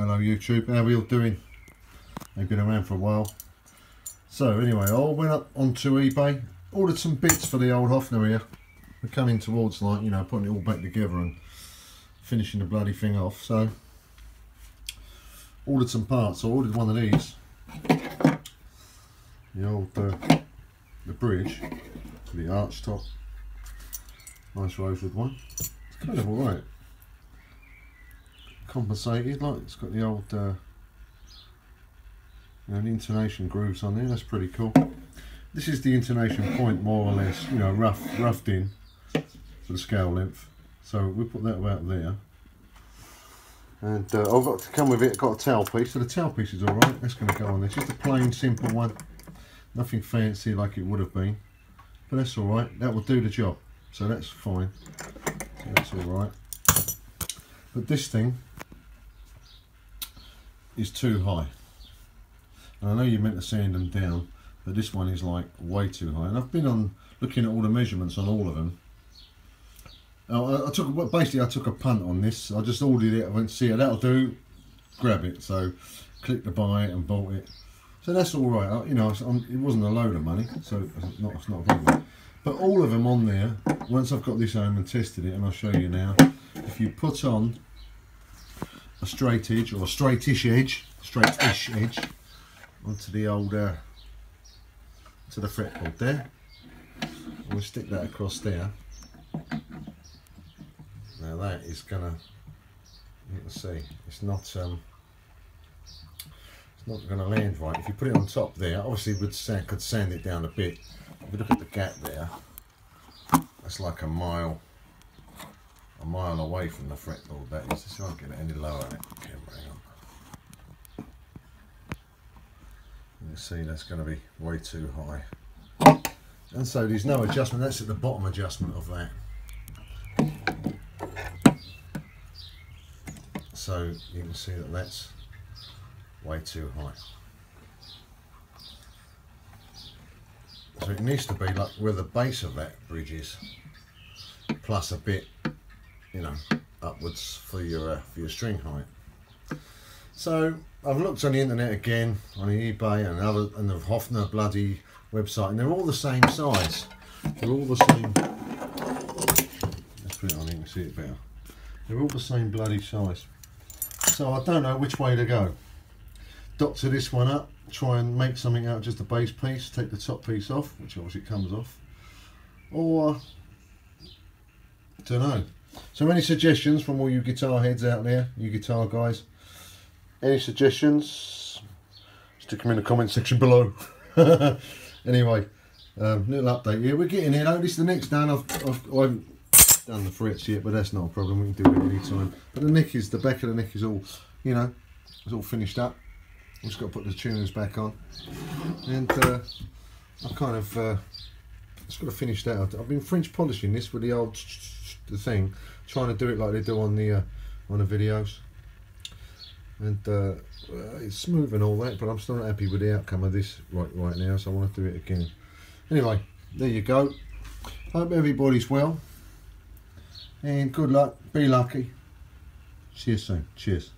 Hello YouTube, how are we all doing? They've been around for a while. So anyway, I went up onto eBay, ordered some bits for the old Hofner here. We're coming towards like, you know, putting it all back together and finishing the bloody thing off. So, ordered some parts. I ordered one of these. The old, uh, the bridge, the arch top. Nice rosewood one. It's kind of alright. Compensated, like it's got the old, uh, you know, the intonation grooves on there. That's pretty cool. This is the intonation point, more or less, you know, rough, roughed in for the scale length. So we put that about there. And uh, I've got to come with it, got a tail piece. So the tail piece is alright, that's going to go on there. It's just a plain, simple one. Nothing fancy like it would have been. But that's alright, that will do the job. So that's fine. That's alright. But this thing is too high. And I know you're meant to sand them down, but this one is like way too high. And I've been on looking at all the measurements on all of them. I, I took basically I took a punt on this. I just ordered it. I went see it. That'll do. Grab it. So click to buy it and bought it. So that's all right. You know, it wasn't a load of money, so it's not, it's not a problem. But all of them on there. Once I've got this home and tested it, and I'll show you now. If you put on a straight edge or a straightish edge, straightish edge onto the old uh, to the fretboard there. We'll stick that across there. Now that is gonna, you can see, it's not um, it's not gonna land right. If you put it on top there, obviously would sand, could sand it down a bit. If you look at the gap there, that's like a mile, a mile away from the fretboard. That is. Just won't get it any lower. Camera, hang on. You see, that's going to be way too high. And so there's no adjustment. That's at the bottom adjustment of that. so you can see that that's way too high. So it needs to be like where the base of that bridge is, plus a bit, you know, upwards for your uh, for your string height. So I've looked on the internet again, on eBay and other and the Hofner bloody website, and they're all the same size. They're all the same. Let's put it on, you can see it better. They're all the same bloody size. So I don't know which way to go. Doctor this one up, try and make something out of just a base piece, take the top piece off, which obviously comes off. Or, don't know. So any suggestions from all you guitar heads out there, you guitar guys? Any suggestions? Stick them in the comment section below. anyway, um, little update here. We're getting here though. This is the next down. I've, I've, I haven't done the frets yet, but that's not a problem. We can do it any time. But the neck is, the back of the neck is all, you know, it's all finished up. I've just got to put the tuners back on. And uh, I've kind of, uh, just got to finish that out. I've been French polishing this with the old the thing, trying to do it like they do on the uh, on the videos. And uh, it's smooth and all that, but I'm still not happy with the outcome of this right right now, so I want to do it again. Anyway, there you go. Hope everybody's well and good luck. Be lucky. See you soon. Cheers.